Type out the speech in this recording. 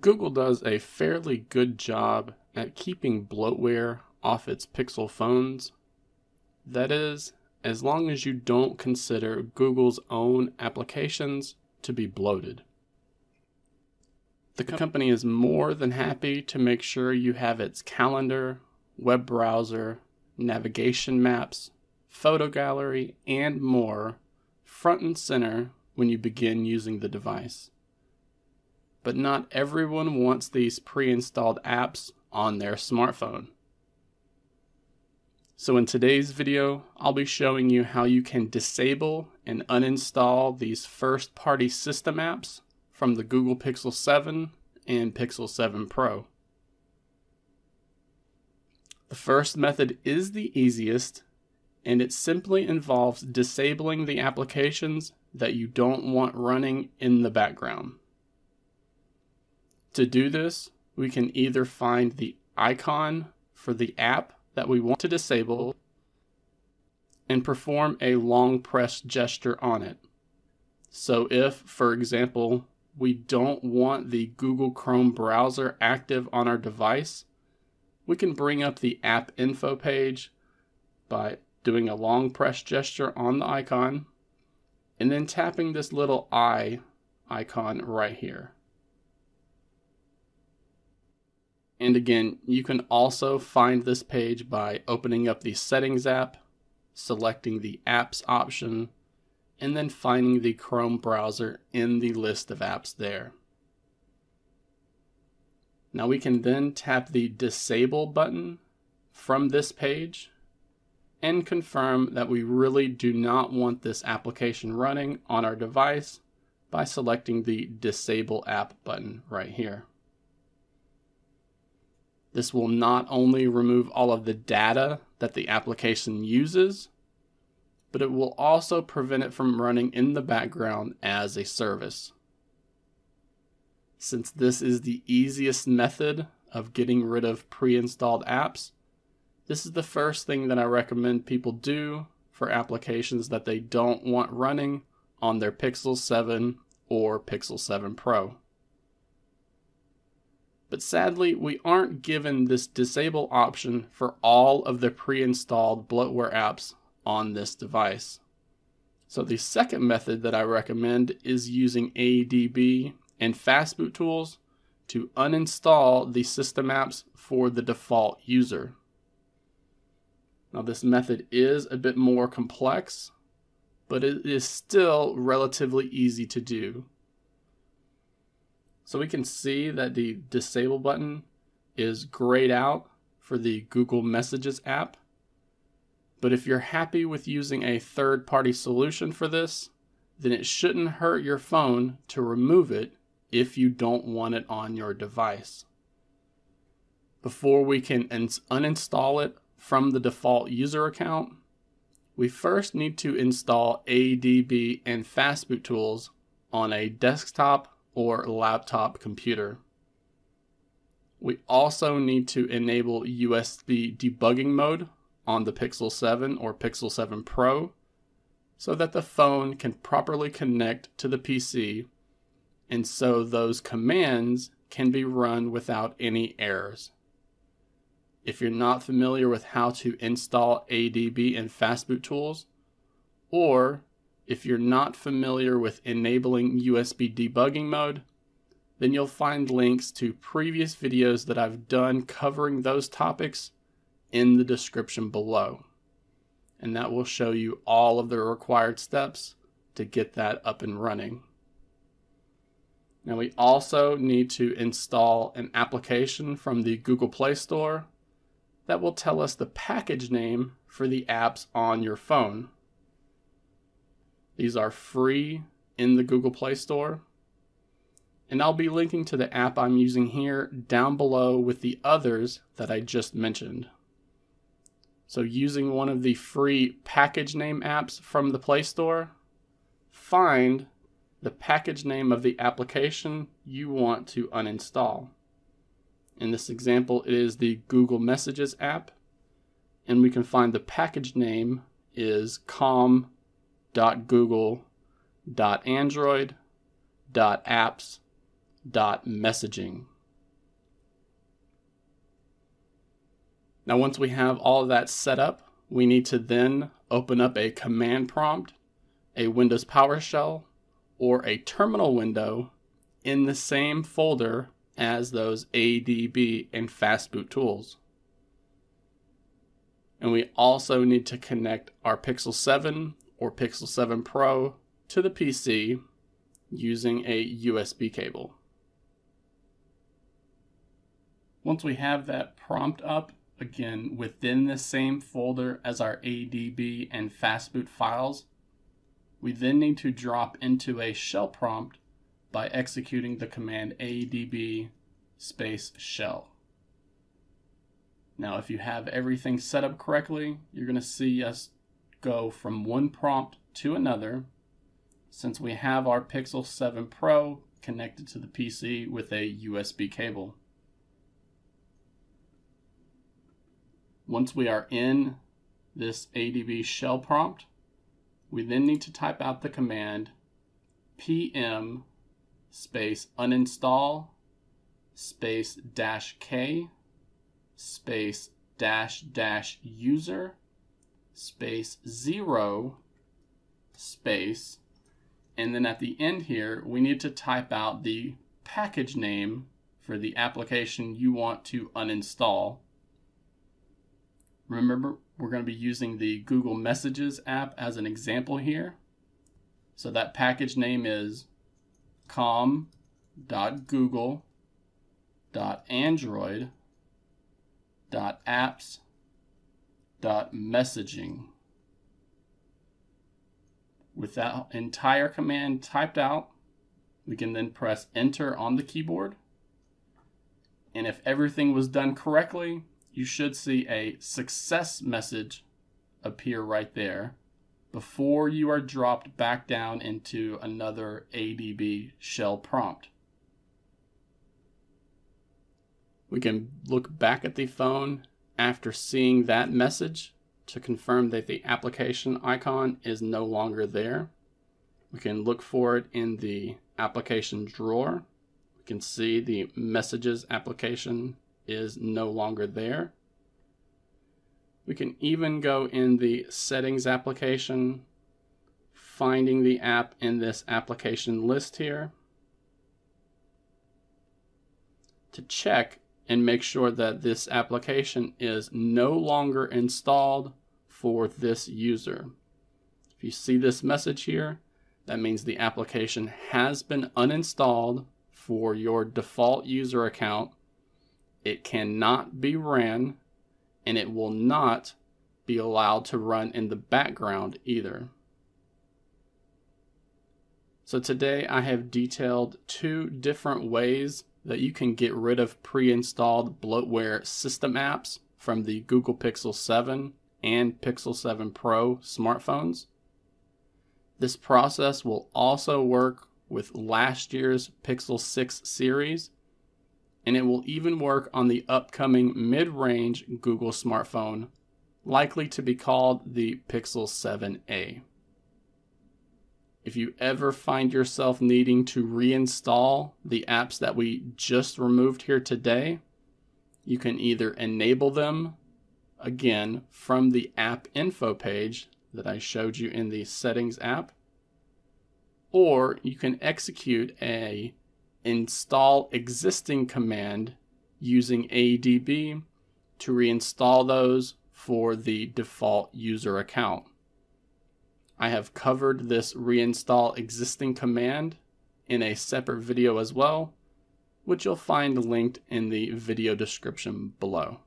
Google does a fairly good job at keeping bloatware off its Pixel phones. That is, as long as you don't consider Google's own applications to be bloated. The company is more than happy to make sure you have its calendar, web browser, navigation maps, photo gallery, and more front and center when you begin using the device but not everyone wants these pre-installed apps on their smartphone. So in today's video, I'll be showing you how you can disable and uninstall these first-party system apps from the Google Pixel 7 and Pixel 7 Pro. The first method is the easiest, and it simply involves disabling the applications that you don't want running in the background. To do this, we can either find the icon for the app that we want to disable and perform a long press gesture on it. So if, for example, we don't want the Google Chrome browser active on our device, we can bring up the app info page by doing a long press gesture on the icon and then tapping this little eye icon right here. And again, you can also find this page by opening up the Settings app, selecting the Apps option, and then finding the Chrome browser in the list of apps there. Now we can then tap the Disable button from this page and confirm that we really do not want this application running on our device by selecting the Disable App button right here. This will not only remove all of the data that the application uses, but it will also prevent it from running in the background as a service. Since this is the easiest method of getting rid of pre-installed apps, this is the first thing that I recommend people do for applications that they don't want running on their Pixel 7 or Pixel 7 Pro. But sadly, we aren't given this disable option for all of the pre-installed bloatware apps on this device. So the second method that I recommend is using ADB and Fastboot tools to uninstall the system apps for the default user. Now this method is a bit more complex, but it is still relatively easy to do. So we can see that the disable button is grayed out for the Google Messages app. But if you're happy with using a third party solution for this, then it shouldn't hurt your phone to remove it if you don't want it on your device. Before we can uninstall it from the default user account, we first need to install ADB and Fastboot tools on a desktop or laptop computer. We also need to enable USB debugging mode on the Pixel 7 or Pixel 7 Pro so that the phone can properly connect to the PC and so those commands can be run without any errors. If you're not familiar with how to install ADB and Fastboot tools, or if you're not familiar with enabling USB debugging mode, then you'll find links to previous videos that I've done covering those topics in the description below. And that will show you all of the required steps to get that up and running. Now we also need to install an application from the Google Play Store that will tell us the package name for the apps on your phone. These are free in the Google Play Store. And I'll be linking to the app I'm using here down below with the others that I just mentioned. So using one of the free package name apps from the Play Store, find the package name of the application you want to uninstall. In this example, it is the Google Messages app, and we can find the package name is com .google.android.apps apps.messaging. Now once we have all of that set up, we need to then open up a command prompt, a Windows PowerShell, or a terminal window in the same folder as those ADB and Fastboot tools. And we also need to connect our Pixel 7 or Pixel 7 Pro to the PC using a USB cable. Once we have that prompt up, again, within the same folder as our ADB and Fastboot files, we then need to drop into a shell prompt by executing the command adb space shell. Now, if you have everything set up correctly, you're going to see us go from one prompt to another since we have our Pixel 7 Pro connected to the PC with a USB cable. Once we are in this ADB shell prompt, we then need to type out the command pm space uninstall space dash k space dash dash user space zero space and then at the end here we need to type out the package name for the application you want to uninstall remember we're going to be using the Google Messages app as an example here. So that package name is com.google.android.apps.messaging. With that entire command typed out, we can then press enter on the keyboard. And if everything was done correctly, you should see a success message appear right there before you are dropped back down into another ADB shell prompt. We can look back at the phone after seeing that message to confirm that the application icon is no longer there. We can look for it in the application drawer. We can see the messages application is no longer there. We can even go in the settings application, finding the app in this application list here to check and make sure that this application is no longer installed for this user. If you see this message here, that means the application has been uninstalled for your default user account it cannot be ran and it will not be allowed to run in the background either. So today I have detailed two different ways that you can get rid of pre-installed bloatware system apps from the Google Pixel 7 and Pixel 7 Pro smartphones. This process will also work with last year's Pixel 6 series and it will even work on the upcoming mid-range Google smartphone, likely to be called the Pixel 7a. If you ever find yourself needing to reinstall the apps that we just removed here today, you can either enable them again from the app info page that I showed you in the settings app, or you can execute a install existing command using ADB to reinstall those for the default user account. I have covered this reinstall existing command in a separate video as well, which you'll find linked in the video description below.